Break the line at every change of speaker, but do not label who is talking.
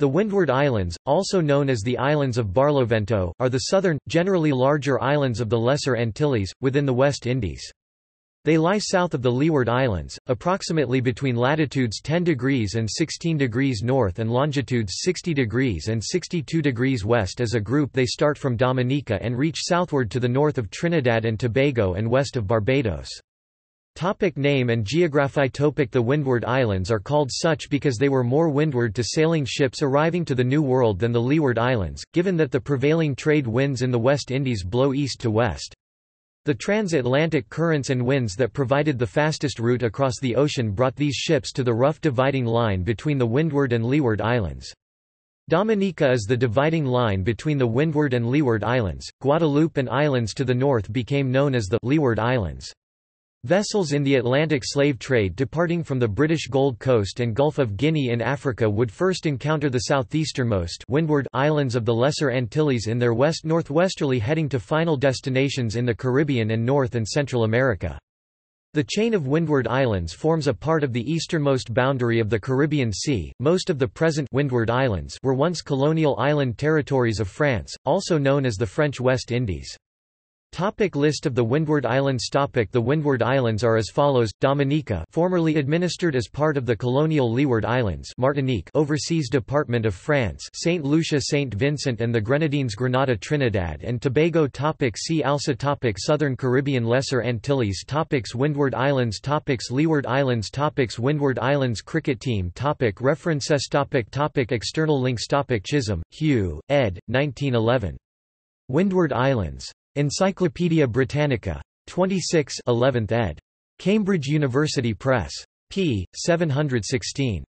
The Windward Islands, also known as the Islands of Barlovento, are the southern, generally larger islands of the Lesser Antilles, within the West Indies. They lie south of the Leeward Islands, approximately between latitudes 10 degrees and 16 degrees north and longitudes 60 degrees and 62 degrees west as a group they start from Dominica and reach southward to the north of Trinidad and Tobago and west of Barbados. Topic name and geography Topic The Windward Islands are called such because they were more windward to sailing ships arriving to the New World than the Leeward Islands, given that the prevailing trade winds in the West Indies blow east to west. The transatlantic currents and winds that provided the fastest route across the ocean brought these ships to the rough dividing line between the Windward and Leeward Islands. Dominica is the dividing line between the Windward and Leeward Islands. Guadeloupe and islands to the north became known as the Leeward Islands. Vessels in the Atlantic slave trade departing from the British Gold Coast and Gulf of Guinea in Africa would first encounter the southeasternmost windward islands of the Lesser Antilles in their west-northwesterly heading to final destinations in the Caribbean and North and Central America. The chain of Windward Islands forms a part of the easternmost boundary of the Caribbean Sea. Most of the present Windward Islands were once colonial island territories of France, also known as the French West Indies. Topic list of the Windward Islands Topic The Windward Islands are as follows, Dominica formerly administered as part of the colonial Leeward Islands Martinique Overseas Department of France St. Lucia St. Vincent and the Grenadines Grenada Trinidad and Tobago topic See also topic Southern Caribbean Lesser Antilles topics Windward Islands topics Leeward Islands topics Windward Islands Cricket Team topic References topic topic External links topic Chisholm, Hugh, ed. 1911. Windward Islands. Encyclopædia Britannica. 26 11th ed. Cambridge University Press. p. 716.